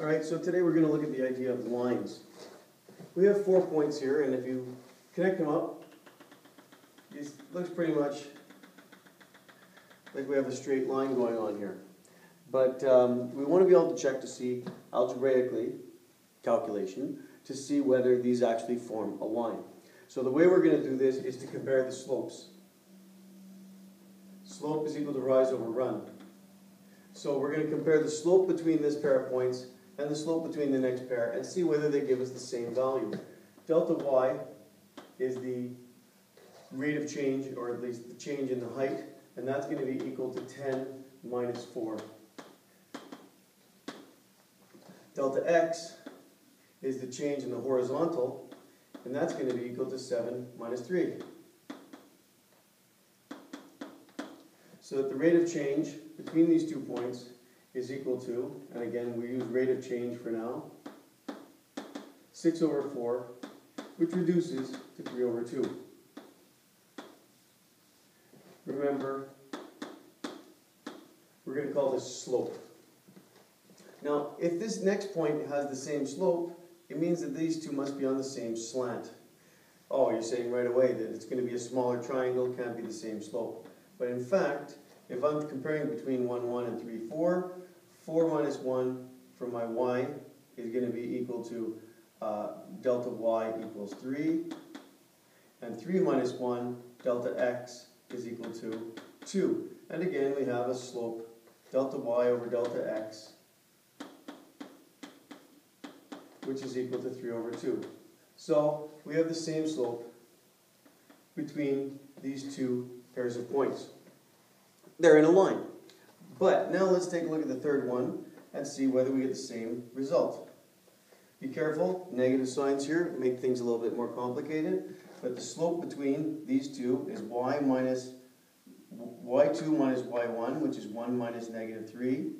All right, so today we're going to look at the idea of lines. We have four points here, and if you connect them up, it looks pretty much like we have a straight line going on here. But um, we want to be able to check to see algebraically, calculation, to see whether these actually form a line. So the way we're going to do this is to compare the slopes. Slope is equal to rise over run. So we're going to compare the slope between this pair of points and the slope between the next pair and see whether they give us the same value. Delta y is the rate of change, or at least the change in the height, and that's going to be equal to 10 minus 4. Delta x is the change in the horizontal, and that's going to be equal to 7 minus 3. So that the rate of change between these two points is equal to, and again we use rate of change for now, 6 over 4, which reduces to 3 over 2. Remember, we're going to call this slope. Now, if this next point has the same slope, it means that these two must be on the same slant. Oh, you're saying right away that it's going to be a smaller triangle, can't be the same slope. But in fact, if I'm comparing between 1, 1 and 3, 4, 4 minus 1 for my y is going to be equal to uh, delta y equals 3. And 3 minus 1, delta x, is equal to 2. And again, we have a slope, delta y over delta x, which is equal to 3 over 2. So we have the same slope between these two pairs of points. They're in a line. But now let's take a look at the third one and see whether we get the same result. Be careful, negative signs here make things a little bit more complicated, but the slope between these two is y minus y2 minus y1, which is 1 minus negative 3,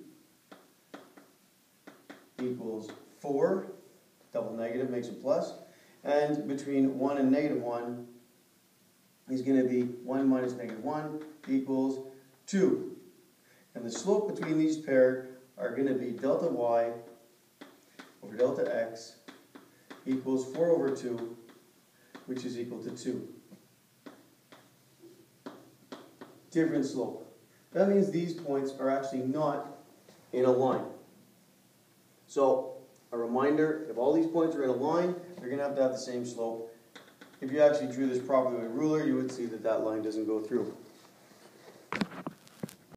equals 4. Double negative makes a plus. And between 1 and negative 1 is going to be 1 minus negative 1 equals 2. And the slope between these pair are going to be delta y over delta x equals 4 over 2, which is equal to 2. Different slope. That means these points are actually not in a line. So, a reminder, if all these points are in a line, they're going to have to have the same slope. If you actually drew this properly with a ruler, you would see that that line doesn't go through.